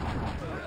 Uh.